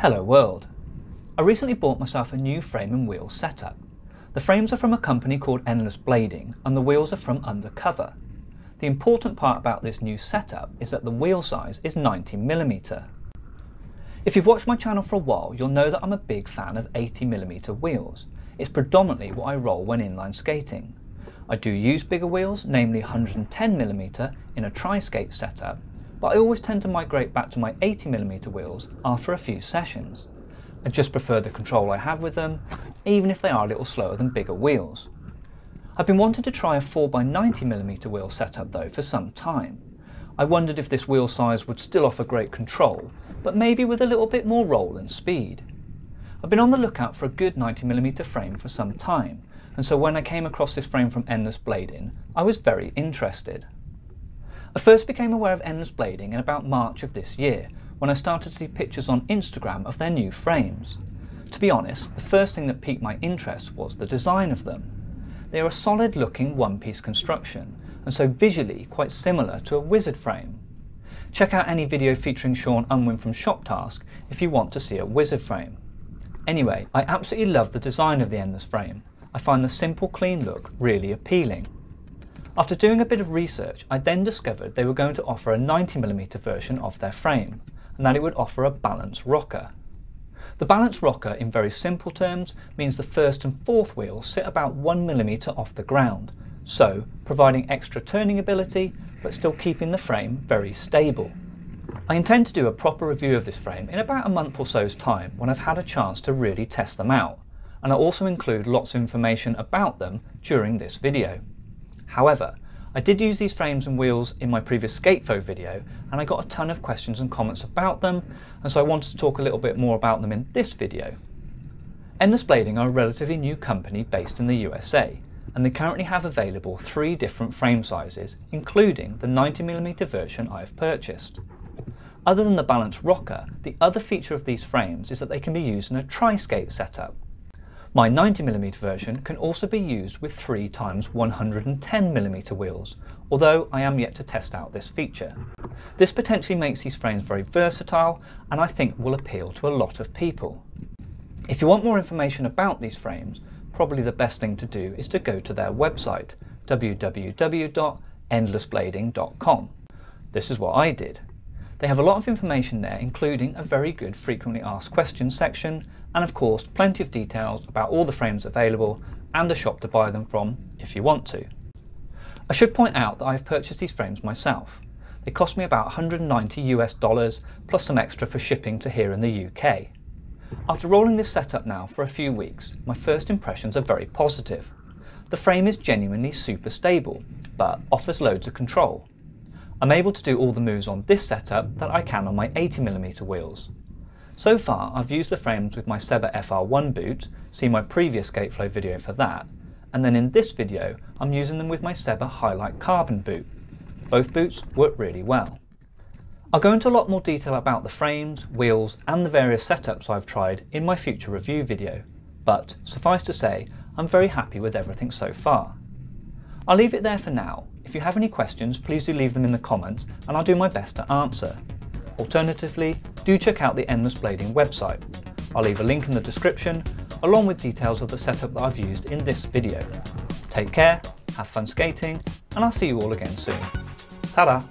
Hello world. I recently bought myself a new frame and wheel setup. The frames are from a company called Endless Blading and the wheels are from Undercover. The important part about this new setup is that the wheel size is 90mm. If you've watched my channel for a while, you'll know that I'm a big fan of 80mm wheels. It's predominantly what I roll when inline skating. I do use bigger wheels, namely 110mm in a tri-skate setup, but I always tend to migrate back to my 80mm wheels after a few sessions. I just prefer the control I have with them, even if they are a little slower than bigger wheels. I've been wanting to try a 4x90mm wheel setup though for some time. I wondered if this wheel size would still offer great control, but maybe with a little bit more roll and speed. I've been on the lookout for a good 90mm frame for some time, and so when I came across this frame from Endless Blading, I was very interested. I first became aware of Endless Blading in about March of this year, when I started to see pictures on Instagram of their new frames. To be honest, the first thing that piqued my interest was the design of them. They are a solid looking one-piece construction, and so visually quite similar to a wizard frame. Check out any video featuring Sean Unwin from Shoptask if you want to see a wizard frame. Anyway, I absolutely love the design of the Endless frame. I find the simple clean look really appealing. After doing a bit of research, I then discovered they were going to offer a 90mm version of their frame, and that it would offer a balance rocker. The balance rocker, in very simple terms, means the first and fourth wheels sit about 1mm off the ground, so providing extra turning ability, but still keeping the frame very stable. I intend to do a proper review of this frame in about a month or so's time when I've had a chance to really test them out, and I'll also include lots of information about them during this video. However, I did use these frames and wheels in my previous Skateflow video and I got a ton of questions and comments about them and so I wanted to talk a little bit more about them in this video. Endless Blading are a relatively new company based in the USA and they currently have available three different frame sizes including the 90mm version I have purchased. Other than the balance rocker, the other feature of these frames is that they can be used in a tri-skate setup my 90mm version can also be used with 3 times 110mm wheels, although I am yet to test out this feature. This potentially makes these frames very versatile and I think will appeal to a lot of people. If you want more information about these frames, probably the best thing to do is to go to their website www.endlessblading.com. This is what I did. They have a lot of information there including a very good frequently asked questions section and of course plenty of details about all the frames available and the shop to buy them from if you want to. I should point out that I've purchased these frames myself. They cost me about 190 US dollars plus some extra for shipping to here in the UK. After rolling this setup now for a few weeks, my first impressions are very positive. The frame is genuinely super stable, but offers loads of control. I'm able to do all the moves on this setup that I can on my 80mm wheels. So far, I've used the frames with my Seba FR1 boot, see my previous Skateflow video for that, and then in this video, I'm using them with my Seba Highlight Carbon boot. Both boots work really well. I'll go into a lot more detail about the frames, wheels, and the various setups I've tried in my future review video, but suffice to say, I'm very happy with everything so far. I'll leave it there for now. If you have any questions, please do leave them in the comments and I'll do my best to answer. Alternatively, do check out the Endless Blading website. I'll leave a link in the description, along with details of the setup that I've used in this video. Take care, have fun skating, and I'll see you all again soon. Ta-da!